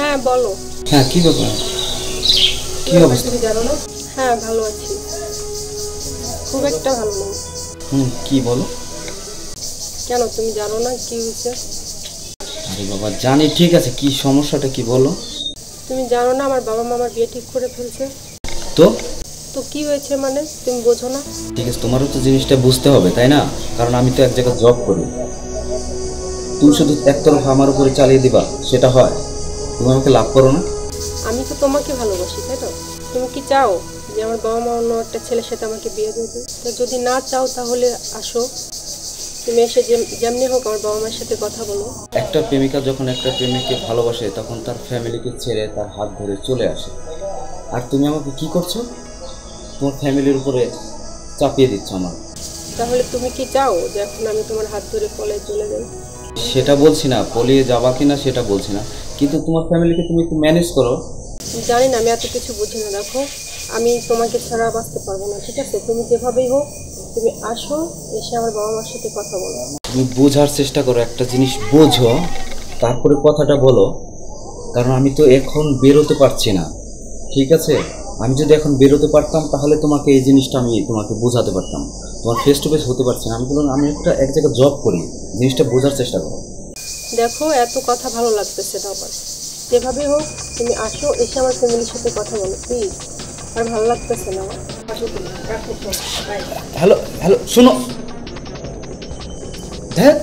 হ্যাঁ কি ব্যাপার? কি অবস্থা? তুমি জানো না? হ্যাঁ ভালো আছি। খুব একটা ভালো না। হুম কি বলো? কেন তুমি জানো না কি হয়েছে? আরে বাবা জানি ঠিক আছে কি সমস্যাটা কি বলো? তুমি জানো না আমার বাবা মা আমার বিয়ে ঠিক করে ফেলছে। তো? তো কি হয়েছে মানে? তুমি বোঝো না। ঠিক আছে তোমারও তো জিনিসটা বুঝতে হবে তাই না? কারণ আমি তো এক জায়গায় জব করি। তুমি শুধু একতরফা আমার উপরে চালিয়ে দিবা সেটা হয়। তুমি আমাকে লাভ করো না। আমি তো তোমাকে ভালোবাসি তাই না তুমি কি চাও যে আমার বাবা মা অন্য একটা ছেলের সাথে আমাকে বিয়ে দেবে? তো যদি না চাও তাহলে আসো। তুমি এসে যেমনি হোক আমার বাবা মায়ের সাথে কথা বলো। একটা প্রেমিকা যখন একটা প্রেমিককে ভালোবাসে তখন তার ফ্যামিলিকে ছেড়ে তার হাত ধরে চলে আসে। আর তুমি আমাকে কি করছ? তোমার ফ্যামিলির উপরে চাপিয়ে দিচ্ছ আমার তাহলে তুমি কি চাও যে এখন আমি তোমার হাত ধরে পলে চলে যাই? সেটা বলছি না পলিয়ে যাবা কিনা সেটা বলছি না। কিন্তু তোমার ফ্যামিলিকে তুমি একটু ম্যানেজ করো। জানি না আমি এত কিছু বুঝি না দেখো। আমি তোমাকে ছাড়া বাঁচতে পারব না ঠিক আছে? তুমি যেভাবেই হোক তুমি আসো এসে আমার বাবা মার সাথে কথা বলো। তুমি বোঝার চেষ্টা করো একটা জিনিস বোঝো তারপরে কথাটা বলো। কারণ আমি তো এখন বেরোতে পারছি না ঠিক আছে? আমি যদি এখন বেরোতে পারতাম তাহলে তোমাকে এই জিনিসটা আমি তোমাকে বোঝাতে পারতাম। তোমার ফেস টু ফেস হতে পারছি না। আমি বললাম আমি একটা এক জায়গায় জব করি জিনিসটা বোঝার চেষ্টা করো। দেখো এত কথা ভালো লাগতেছে না আমার। যেভাবে হোক তুমি আসো এসে আমার ফ্যামিলির সাথে কথা বলো প্লিজ আর ভালো লাগতেছে না আমার। হ্যালো হ্যালো শোনো। হ্যাঁ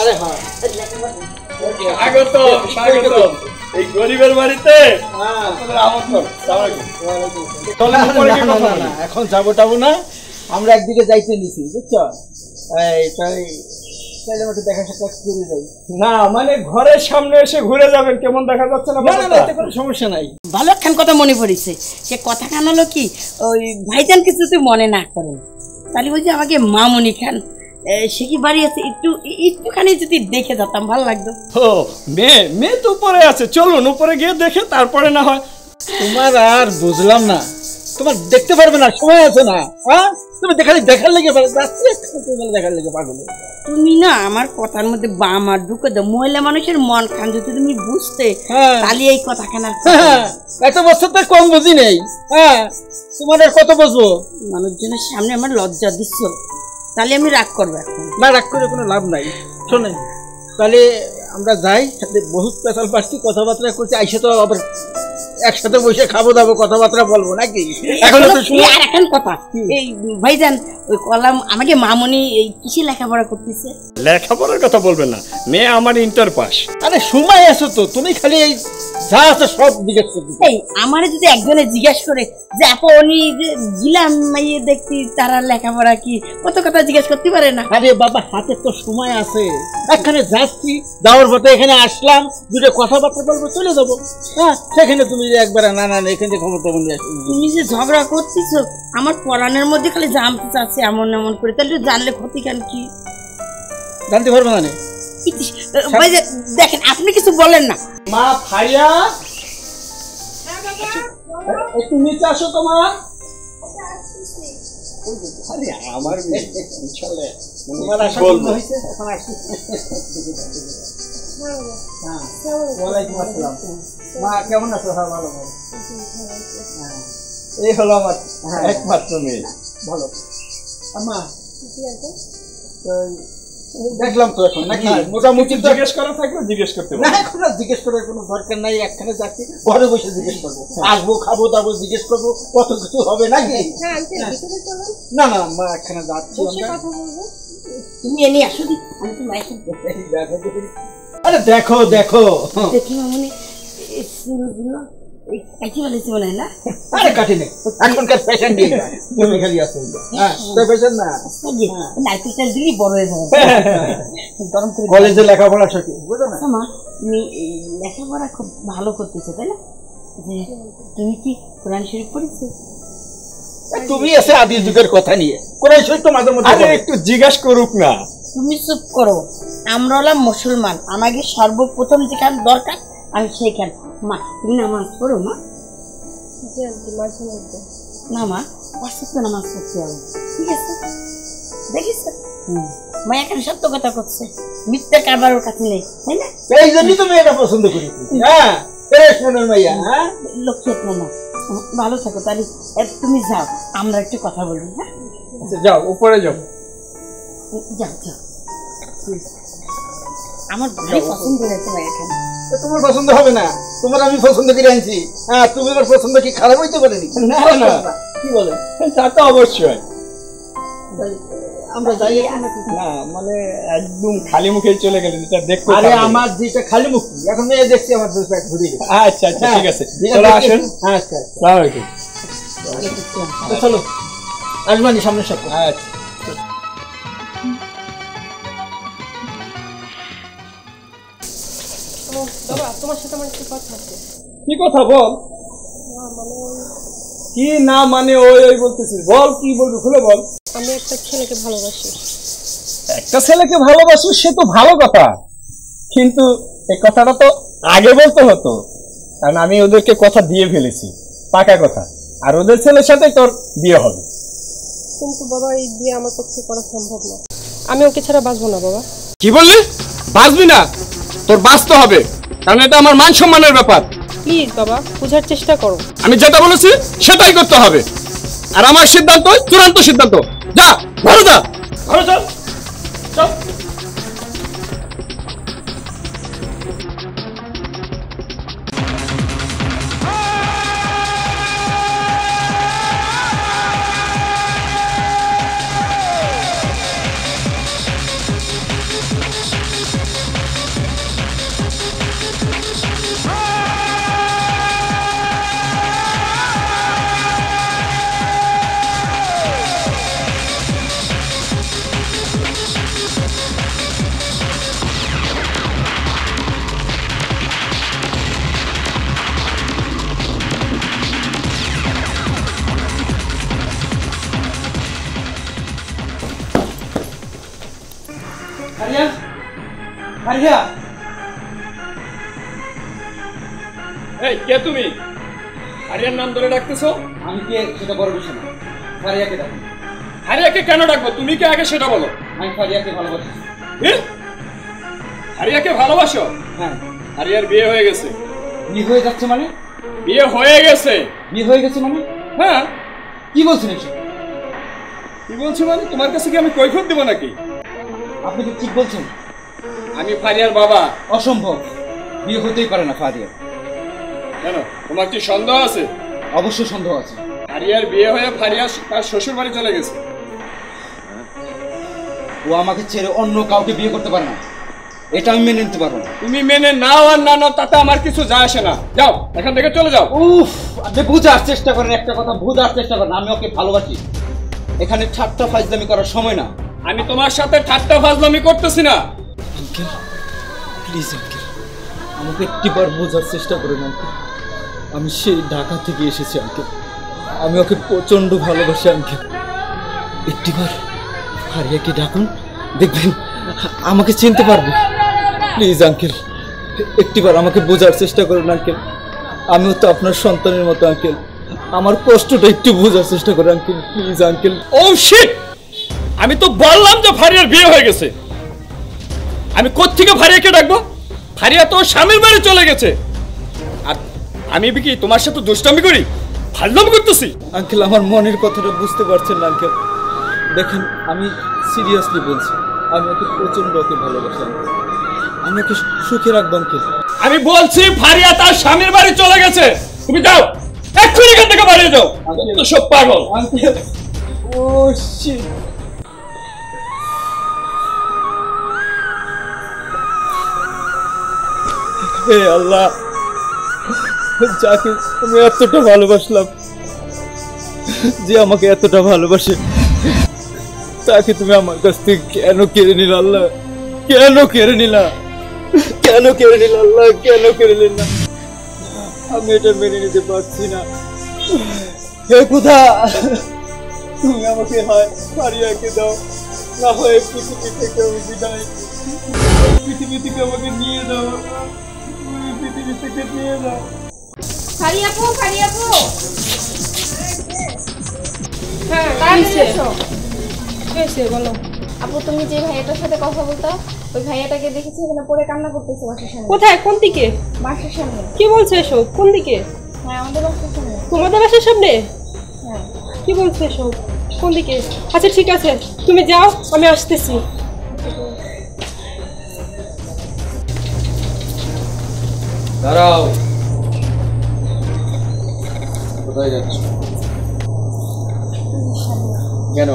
আরে হ্যাঁ। স্বাগত এই গরিবের বাড়িতে। এখন যাব টাবো না। আমরা একদিকে যাইতে নিছি বুঝছ? এই তাই তাইলে আমাকে দেখা সাক্ষাৎ করে যাই। না মানে ঘরের সামনে এসে ঘুরে যাবেন কেমন দেখা যাচ্ছে না না না না এতে কোনো সমস্যা নাই। ভালো একখান কথা মনে পড়েছে। সে কথা খান হলো কি? ওই ভাইজান কিছু মনে না করেন। তাহলে বলছে আমাকে মামুনি খান এ, সে কি বাড়ি আছে? একটু একটুখানি যদি দেখে যেতাম ভালো লাগতো। ও মেয়ে মেয়ে তো উপরে আছে। চলুন উপরে গিয়ে দেখে তারপরে না হয়। তোমার আর বুঝলাম না। তোমার দেখতে পারবে না সময় আছে না হ্যাঁ? তুমি দেখালে দেখার লেগে পারে যাচ্ছি একটু তুমি দেখার লেগে পাগল তুমি না আমার কথার মধ্যে বাম আর ঢুকে দাও। মহিলা মানুষের মন খান যদি তুমি বুঝতে হ্যাঁ। তাহলে এই কথা খানার হ্যাঁ, এত বছর তো কম বুঝি নেই। হ্যাঁ তোমার কত বুঝব? মানুষজনের সামনে আমার লজ্জা দিচ্ছ। তাহলে আমি রাগ করব এখন। না রাগ করে কোনো লাভ নাই। শোনেন তাহলে আমরা যাই। বহুত পেশাল পাচ্ছি কথাবার্তা করছি আইসে তো আবার একসাথে বসে খাব দাবো কথাবার্তা বলব নাকি? এখন তো শুনো আর এখন কথা। এই ভাইজান ওই কলাম আমাকে মামনি এই কিসে লেখাপড়া করতেছে? লেখাপড়ার কথা বলবেন না মেয়ে আমার ইন্টার পাস আরে সময় আছো তো তুমি খালি এই যা আছে সব জিজ্ঞেস করতে এই আমারে যদি একজনে জিজ্ঞেস করে যে আপা উনি গিলাম মাইয়ে দেখতি তারা লেখাপড়া কি? কত কথা জিজ্ঞেস করতে পারে না। আরে বাবা হাতে তো সময় আছে। এখানে যাচ্ছি যাওয়ার পথে এখানে আসলাম দুটো কথাবার্তা বলব চলে যাব। হ্যাঁ সেখানে তুমি যে একবার না না না, এখান থেকে খবর টবর নিয়ে তুমি যে ঝগড়া করতেছ আমার পড়ানোর মধ্যে খালি জানতে চাচ্ছে। এমন এমন করে। তাহলে জানলে ক্ষতি কেন কি? জানতে পারব না দেখেন আপনি কিছু বলেন না। মা ভাইয়া। একটু নিচে আসো তোমার? আমার। হ্যাঁ। মা কেমন আছো? হ্যাঁ ভালো। ভালো হ্যাঁ। এই হলো আমার একমাত্র মেয়ে। ভালো। আমা দেখলাম তো এখন নাকি? মোটামুটি জিজ্ঞেস করা থাকলে জিজ্ঞেস করতে না এখন আর জিজ্ঞেস করার কোনো দরকার নাই একখানে যাচ্ছি ঘরে বসে জিজ্ঞেস করব। আসব খাব দাবো জিজ্ঞেস করব কত কিছু হবে নাকি? না না মা একখানে যাচ্ছি তুমি এনে আসো আমি তো মায়ের সাথে আরে দেখো দেখো। দেখি মামনি মনে হয় না? আরে এখনকার ফ্যাশন দিয়ে তুমি খালি আসো। হ্যাঁ ফ্যাশন না? দিলেই বড় হয়ে যাবে। গরম করে কলেজে লেখাপড়া শিখি বুঝো না? মা তুমি লেখাপড়া খুব ভালো করতেছো তাই না? তুমি কি কোরআন শরীফ পড়েছো? তুমি এসে আদি যুগের কথা নিয়ে কোরআন শরীফ তো মাঝে মধ্যে আরে একটু জিজ্ঞাস করুক না। তুমি চুপ করো আমরা হলাম মুসলমান আমাকে সর্বপ্রথম যেখানে দরকার আমি সেইখান মা তুমি নামাজ পড়ো মা মাঝে মধ্যে না মা অসুস্থ নামাজ পড়তে হবে ঠিক আছে দেখিস মায়া কেন সত্য কথা করছে মিথ্যা কারবার ওর কাছে নেই তাই না এই জন্যই তো মেয়েটা পছন্দ করি। হ্যাঁ হ্যাঁ? লক্ষ্মী ভালো থাকো তাহলে তুমি যাও আমরা একটু কথা বলব হ্যাঁ? আচ্ছা, যাও উপরে যাও। যাও যাও। আমার ভারী পছন্দ হয়েছে তো তোমার পছন্দ হবে না। তোমার আমি পছন্দ করে আনছি। হ্যাঁ তুমি আমার পছন্দ কি খারাপ হইতে পারেনি না, না। কি বলে? তা তো অবশ্যই। আমরা যাই না মানে একদম খালি মুখে চলে গেলেন এটা দেখতে আরে আমার যেটা খালি মুক্তি এখন মেয়ে দেখছি আমার দুই প্যাক ঘুরে গেছে। আচ্ছা আচ্ছা ঠিক আছে। চলো আসেন। হ্যাঁ আচ্ছা আচ্ছা। আলাইকুম। চলো। আসবানি সামনের সপ্তাহে। আচ্ছা। কি কথা বল? কি না মানে ওই ওই বলতেছিস? বল কি বলবি খুলে বল। আমি একটা ছেলেকে ভালোবাসি। একটা ছেলেকে ভালোবাসিস সে তো ভালো কথা। কিন্তু এই কথাটা তো আগে বলতে হতো। কারণ আমি ওদেরকে কথা দিয়ে ফেলেছি। পাকা কথা। আর ওদের ছেলের সাথে তোর বিয়ে হবে। কিন্তু বাবা এই বিয়ে আমার পক্ষে করা সম্ভব না। আমি ওকে ছাড়া বাঁচবো না বাবা। কি বললি? বাঁচবি না। তোর বাঁচতে হবে। কারণ এটা আমার মান সম্মানের ব্যাপার। প্লিজ বাবা বোঝার চেষ্টা করো। আমি যেটা বলেছি সেটাই করতে হবে। আর আমার সিদ্ধান্ত চূড়ান্ত সিদ্ধান্ত। যা ঘরে যা। ঘরে চল চল। হারিয়া। এই কে তুমি? আরিয়ার নাম ধরে ডাকতেছো? আমি কে? সেটা বড় বিষয় না। ফারিয়াকে হারিয়াকে কেন ডাকবো? তুমি কে আগে সেটা বলো। আমি ফারিয়াকে ভালোবাসি। হারিয়াকে ভালোবাসো? হ্যাঁ। হারিয়ার বিয়ে হয়ে গেছে। বিয়ে হয়ে যাচ্ছে মানে? বিয়ে হয়ে গেছে। বিয়ে হয়ে গেছে মানে? হ্যাঁ। কি বলছেন এসব? কি বলছো মানে? তোমার কাছে কি আমি কৈফত দেবো নাকি? আপনি কি ঠিক বলছেন? আমি ফারিয়ার বাবা। অসম্ভব। বিয়ে হতেই পারে না ফারিয়া। কেন? তোমার কি সন্দেহ আছে? অবশ্যই সন্দেহ আছে। ফারিয়ার বিয়ে হয়ে ফারিয়া তার শ্বশুর বাড়ি চলে গেছে। ও আমাকে ছেড়ে অন্য কাউকে বিয়ে করতে পারে না। এটা আমি মেনে নিতে পারব না। তুমি মেনে নাও আর না নাও তাতে আমার কিছু যায় আসে না। যাও এখান থেকে চলে যাও। উফ আপনি বুঝার চেষ্টা করেন একটা কথা বুঝার চেষ্টা করেন আমি ওকে ভালোবাসি। এখানে ঠাট্টা ফাজলামি করার সময় না। আমি তোমার সাথে ঠাট্টা ফাজলামি করতেছি না। আঙ্কেল প্লিজ আঙ্কেল, আমাকে একটিবার বোঝার চেষ্টা করুন, আঙ্কেল। আমি সেই ঢাকা থেকে এসেছি, আঙ্কেল। আমি ওকে প্রচণ্ড ভালোবাসি, আঙ্কেল। একটিবার হারিয়াকে ডাকুন, দেখবেন আমাকে চিনতে পারবে। প্লিজ আঙ্কেল, একটিবার আমাকে বোঝার চেষ্টা করুন, আঙ্কেল। আমিও তো আপনার সন্তানের মতো, আঙ্কেল। আমার কষ্টটা একটু বোঝার চেষ্টা করুন, uncle. Please uncle. O shit আমি তো বললাম যে ফারিয়ার বিয়ে হয়ে গেছে। আমি কোত্থেকে ফারিয়াকে ডাকবো? ফারিয়া তো স্বামীর বাড়ি চলে গেছে। আর আমি কি তোমার সাথে দুষ্টামি করি? ফাজলামি করতেছি। আঙ্কেল আমার মনের কথাটা বুঝতে পারছেন না আঙ্কেল। দেখেন আমি সিরিয়াসলি বলছি আমি ওকে প্রচণ্ড ওকে ভালোবাসি। আমি ওকে সুখে রাখব আঙ্কেল। আমি বলছি ফারিয়া তার স্বামীর বাড়ি চলে গেছে। তুমি যাও এক্ষুনি এখান থেকে বাড়িয়ে যাও। সব পাগল। আঙ্কেল ও শিট হে আল্লাহ। যাকে আমি এতটা ভালোবাসলাম, যে আমাকে এতটা ভালোবাসে, তাকে তুমি আমার কাছ থেকে কেন কেড়ে নিল আল্লাহ? কেন কেড়ে নিলা? কেন কেড়ে নিল আল্লাহ? কেন কেড়ে নিল আমি এটা মেনে নিতে পারছি না। হে কোথা তুমি আমাকে হয় ফারিয়াকে দাও। না হয় পৃথিবী থেকে বিদায় পৃথিবী থেকে আমাকে নিয়ে যাও। পৃথিবী যাও ফারি আপু হ্যাঁ কি হয়েছে? কি হয়েছে বলো। আপু তুমি যে ভাইয়াটার সাথে কথা বলতো ওই ভাইয়াটাকে দেখেছি ওখানে পড়ে কান্না করতেছে বাসার সামনে। কোথায়? কোন দিকে? বাসার সামনে। কি বলছো এসব? কোন দিকে? হ্যাঁ আমাদের বাসার সামনে। তোমাদের বাসার সামনে? হ্যাঁ। কি বলছো এসব? কোন দিকে? আচ্ছা ঠিক আছে। তুমি যাও আমি আসতেছি। দাঁড়াও। কোথায় যাচ্ছ? কেন?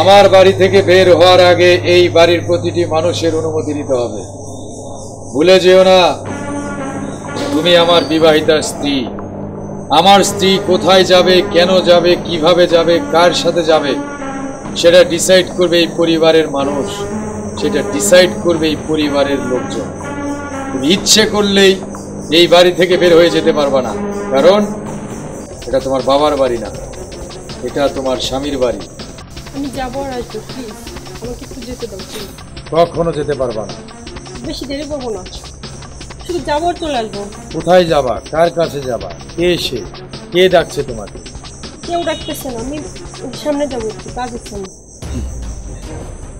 আমার বাড়ি থেকে বের হওয়ার আগে এই বাড়ির প্রতিটি মানুষের অনুমতি নিতে হবে। ভুলে যেও না, তুমি আমার বিবাহিতা স্ত্রী। আমার স্ত্রী কোথায় যাবে, কেন যাবে, কীভাবে যাবে, কার সাথে যাবে, সেটা ডিসাইড করবে এই পরিবারের মানুষ। সেটা ডিসাইড করবে এই পরিবারের লোকজন। তুমি ইচ্ছে করলেই এই বাড়ি থেকে বের হয়ে যেতে পারবা না। কারণ এটা তোমার বাবার বাড়ি না এটা তোমার স্বামীর বাড়ি। আমি যাব আর আসব প্লিজ আমাকে একটু যেতে দাও প্লিজ কখনো যেতে পারবা না। বেশি দেরি করব না। শুধু যাব আর চলে আসব। কোথায় যাবা? কার কাছে যাবা? কে সে? কে ডাকছে তোমাকে? কেউ ডাকতেছে না। আমি সামনে যাব একটু কাজ হচ্ছে না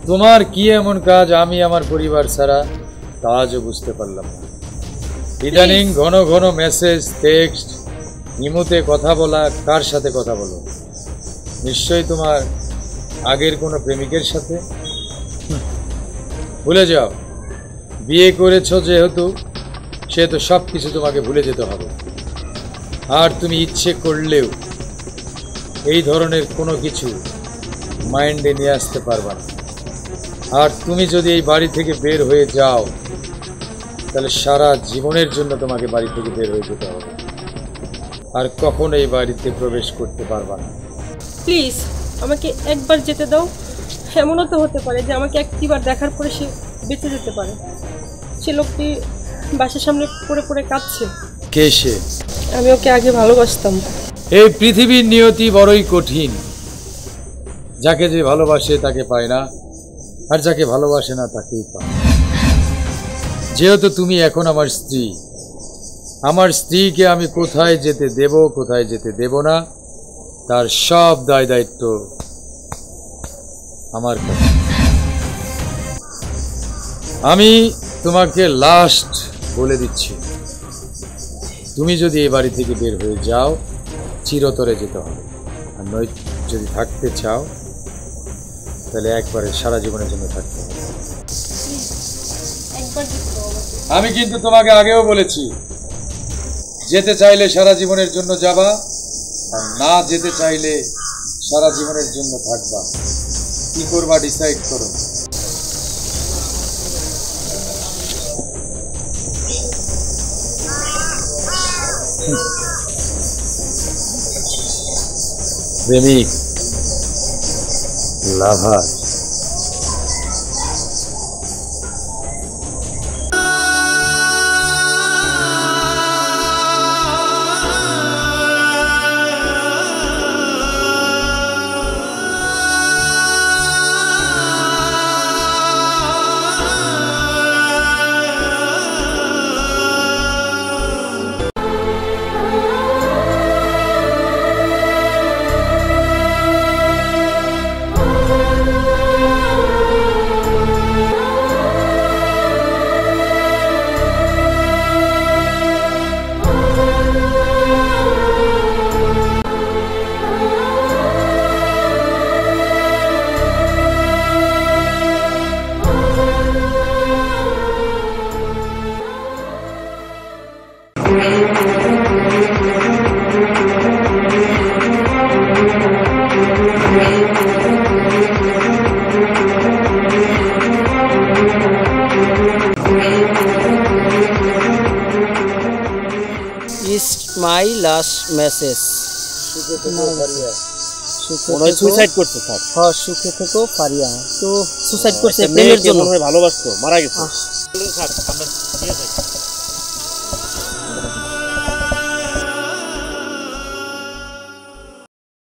তোমার কি এমন কাজ আমি আমার পরিবার ছাড়া তা আজও বুঝতে পারলাম না। ইদানিং ঘন ঘন মেসেজ টেক্সট ইমুতে কথা বলা কার সাথে কথা বলো? নিশ্চয়ই তোমার আগের কোনো প্রেমিকের সাথে? ভুলে যাও। বিয়ে করেছ যেহেতু সেহেতু সব কিছু তোমাকে ভুলে যেতে হবে। আর তুমি ইচ্ছে করলেও এই ধরনের কোনো কিছু মাইন্ডে নিয়ে আসতে পারবা না। আর তুমি যদি এই বাড়ি থেকে বের হয়ে যাও তাহলে সারা জীবনের জন্য তোমাকে বাড়ি থেকে বের হয়ে যেতে হবে। আর কখনো এই বাড়িতে প্রবেশ করতে পারবা? না প্লিজ আমাকে একবার যেতে দাও। এমনও তো হতে পারে যে আমাকে একটিবার দেখার পরে সে বেঁচে যেতে পারে। সে লোকটি বাসার সামনে পড়ে পড়ে কাঁদছে। কে সে? আমি ওকে আগে ভালোবাসতাম। এই পৃথিবীর নিয়তি বড়ই কঠিন। যাকে যে ভালোবাসে তাকে পায় না। আর যাকে ভালোবাসে না, তাকেই পায় যেহেতু তুমি এখন আমার স্ত্রী, আমার স্ত্রীকে আমি কোথায় যেতে দেব, কোথায় যেতে দেব না, তার সব দায় দায়িত্ব আমার কাছে। আমি তোমাকে লাস্ট বলে দিচ্ছি, তুমি যদি এই বাড়ি থেকে বের হয়ে যাও, চিরতরে যেতে হবে। আর নয়, যদি থাকতে চাও তাহলে একবারে সারা জীবনের জন্য থাকতে হবে আমি কিন্তু তোমাকে আগেও বলেছি যেতে চাইলে সারা জীবনের জন্য যাবা আর না যেতে চাইলে সারা জীবনের জন্য থাকবা। কি করবা ডিসাইড করো। প্রেমিক love her. My last message. Suicide করছে স্যার। হ্যাঁ সুখে থেকেও পারিয়া তো সুসাইড করছে একটা প্রেমের জন্য। ভালোবাসতো মারা গেছে। স্যার আমরা